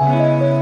Música